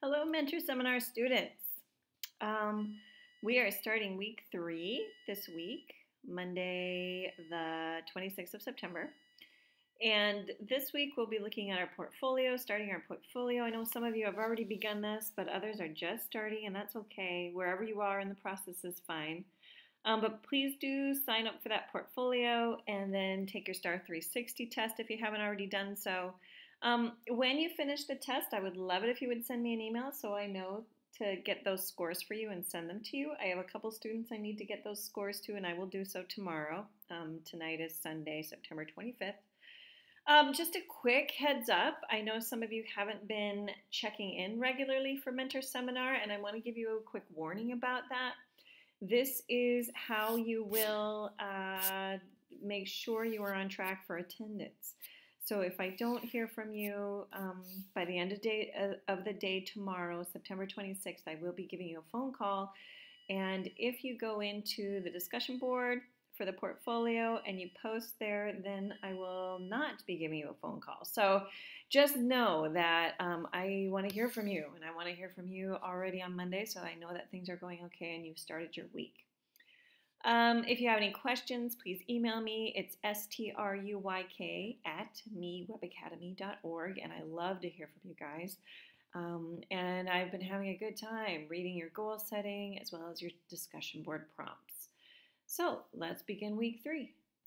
Hello, Mentor Seminar students. Um, we are starting week three this week, Monday, the 26th of September. And this week we'll be looking at our portfolio, starting our portfolio. I know some of you have already begun this, but others are just starting, and that's okay. Wherever you are in the process is fine. Um, but please do sign up for that portfolio and then take your STAR 360 test if you haven't already done so. Um, when you finish the test, I would love it if you would send me an email so I know to get those scores for you and send them to you. I have a couple students I need to get those scores to, and I will do so tomorrow. Um, tonight is Sunday, September 25th. Um, just a quick heads up I know some of you haven't been checking in regularly for Mentor Seminar, and I want to give you a quick warning about that. This is how you will uh, make sure you are on track for attendance. So if I don't hear from you um, by the end of, day, uh, of the day tomorrow, September 26th, I will be giving you a phone call. And if you go into the discussion board for the portfolio and you post there, then I will not be giving you a phone call. So just know that um, I want to hear from you, and I want to hear from you already on Monday so I know that things are going okay and you've started your week. Um, if you have any questions, please email me. It's struyk at mewebacademy.org, and I love to hear from you guys. Um, and I've been having a good time reading your goal setting as well as your discussion board prompts. So let's begin week three.